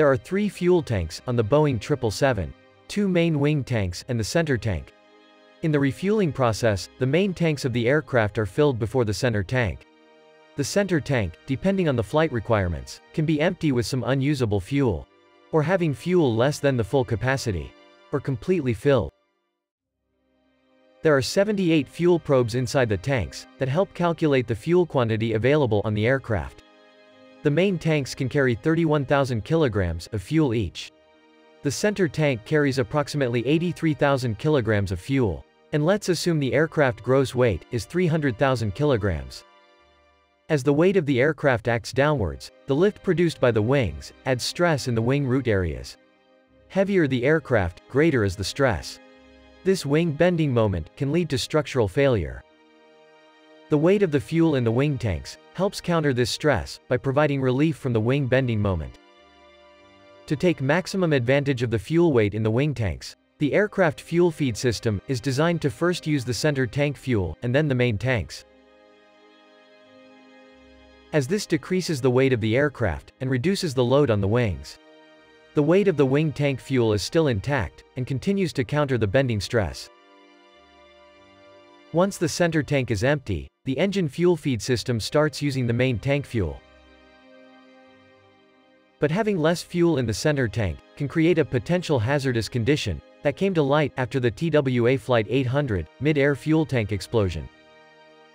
There are three fuel tanks on the Boeing 777, two main wing tanks and the center tank. In the refueling process, the main tanks of the aircraft are filled before the center tank. The center tank, depending on the flight requirements, can be empty with some unusable fuel, or having fuel less than the full capacity, or completely filled. There are 78 fuel probes inside the tanks, that help calculate the fuel quantity available on the aircraft. The main tanks can carry 31,000 kilograms of fuel each. The center tank carries approximately 83,000 kilograms of fuel. And let's assume the aircraft gross weight is 300,000 kilograms. As the weight of the aircraft acts downwards, the lift produced by the wings adds stress in the wing root areas. Heavier the aircraft, greater is the stress. This wing bending moment can lead to structural failure. The weight of the fuel in the wing tanks helps counter this stress by providing relief from the wing bending moment. To take maximum advantage of the fuel weight in the wing tanks, the aircraft fuel feed system is designed to first use the center tank fuel and then the main tanks. As this decreases the weight of the aircraft and reduces the load on the wings. The weight of the wing tank fuel is still intact and continues to counter the bending stress. Once the center tank is empty, the engine fuel feed system starts using the main tank fuel. But having less fuel in the center tank can create a potential hazardous condition, that came to light after the TWA Flight 800 mid-air fuel tank explosion.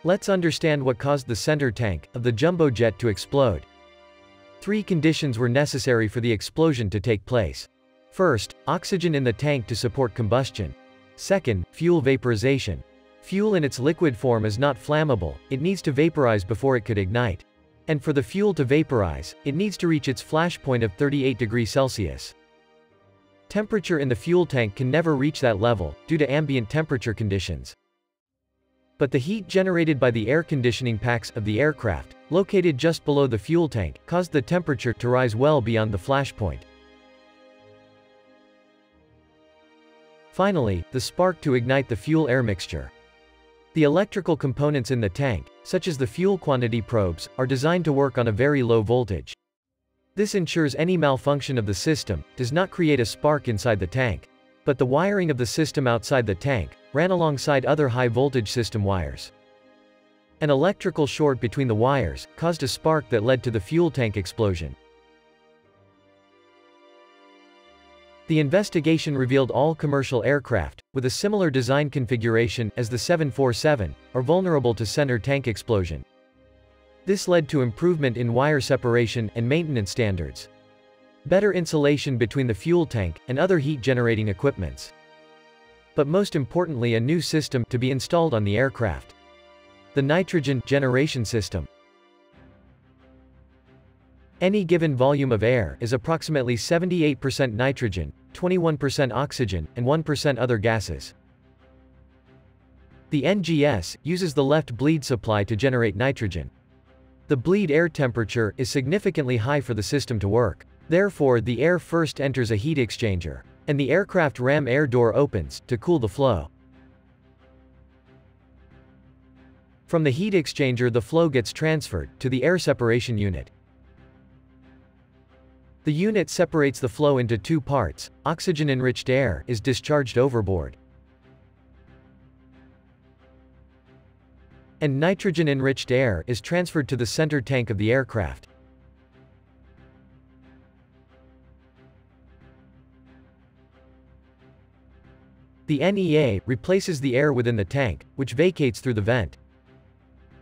Let's understand what caused the center tank of the jumbo jet to explode. Three conditions were necessary for the explosion to take place. First, oxygen in the tank to support combustion. Second, fuel vaporization. Fuel in its liquid form is not flammable, it needs to vaporize before it could ignite. And for the fuel to vaporize, it needs to reach its flash point of 38 degrees Celsius. Temperature in the fuel tank can never reach that level, due to ambient temperature conditions. But the heat generated by the air conditioning packs of the aircraft, located just below the fuel tank, caused the temperature to rise well beyond the flash point. Finally, the spark to ignite the fuel-air mixture. The electrical components in the tank, such as the fuel quantity probes, are designed to work on a very low voltage. This ensures any malfunction of the system, does not create a spark inside the tank. But the wiring of the system outside the tank, ran alongside other high-voltage system wires. An electrical short between the wires, caused a spark that led to the fuel tank explosion. The investigation revealed all commercial aircraft, with a similar design configuration as the 747, are vulnerable to center tank explosion. This led to improvement in wire separation and maintenance standards. Better insulation between the fuel tank and other heat-generating equipments. But most importantly a new system to be installed on the aircraft. The nitrogen generation system. Any given volume of air is approximately 78% nitrogen, 21% oxygen, and 1% other gases. The NGS uses the left bleed supply to generate nitrogen. The bleed air temperature is significantly high for the system to work. Therefore the air first enters a heat exchanger. And the aircraft ram air door opens, to cool the flow. From the heat exchanger the flow gets transferred, to the air separation unit. The unit separates the flow into two parts, oxygen-enriched air is discharged overboard. and nitrogen-enriched air is transferred to the center tank of the aircraft. The NEA replaces the air within the tank, which vacates through the vent.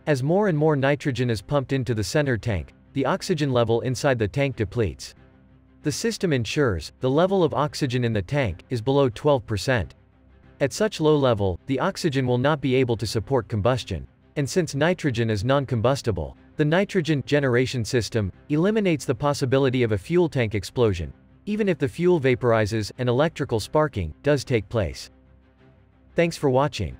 As more and more nitrogen is pumped into the center tank, the oxygen level inside the tank depletes. The system ensures, the level of oxygen in the tank, is below 12%. At such low level, the oxygen will not be able to support combustion. And since nitrogen is non-combustible, the nitrogen generation system eliminates the possibility of a fuel tank explosion, even if the fuel vaporizes and electrical sparking does take place. Thanks for watching.